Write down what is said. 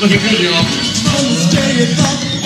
Look at me, y'all.